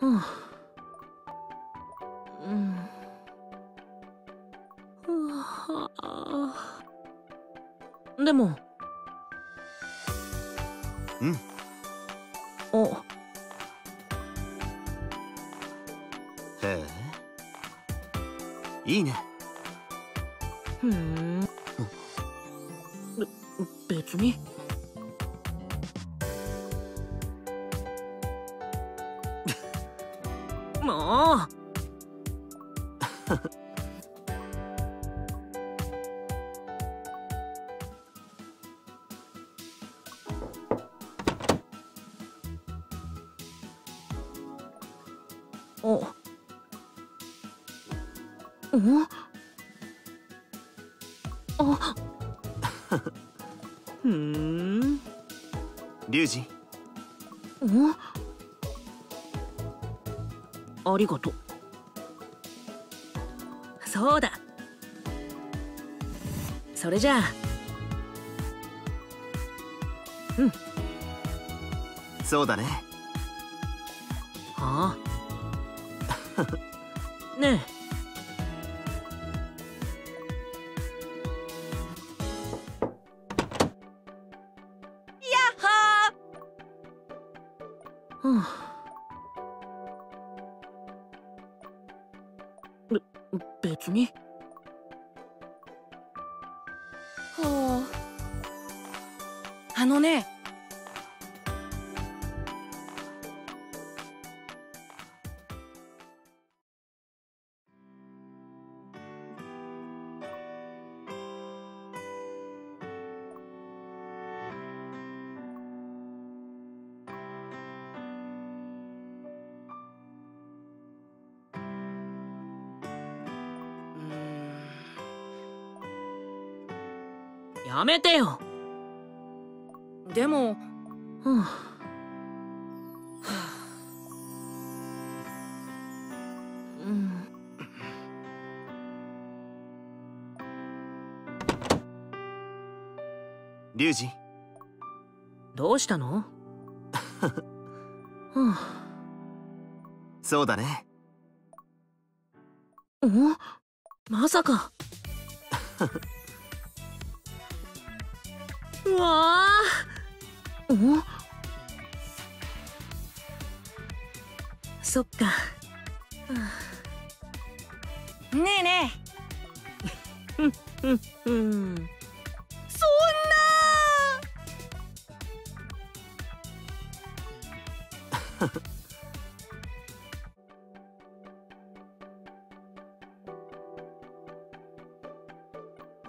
うん。うん。うわでも。うん。お。へえ。いいね。ふん。べ別にお。お。あ。ふん。リュウジ。お。ありがとうそうだ。それじゃあ。そうだね。はあ。ねはえはあべ別に。はあ。あのねやめてよ。でもはあうん。リュウジ。どうしたの？は あそうだね。お？まさか うわ。あお？そっか。ねえねえ。うん。そんな。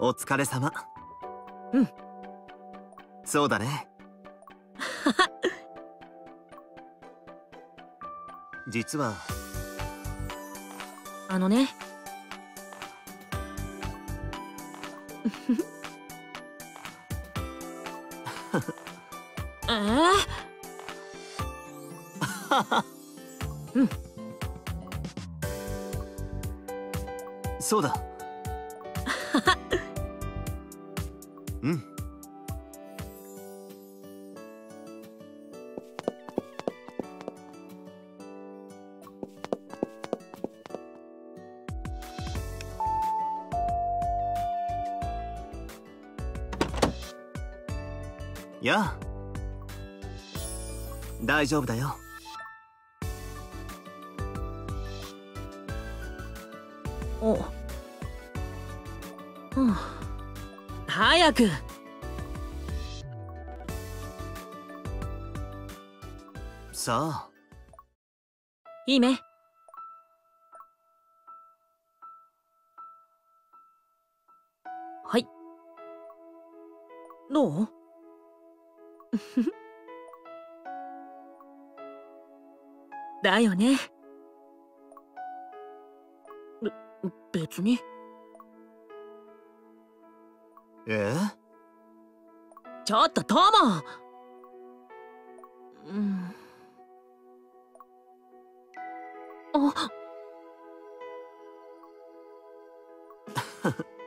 お疲れ様。うんそうだね。実は。あのね。えそうだ。うんやあ大丈夫だよ。お。うん。早く。さあいいね。はい。どう？だよね。べ別に。え？ちょっとトモ。うん。あ